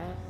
Ain't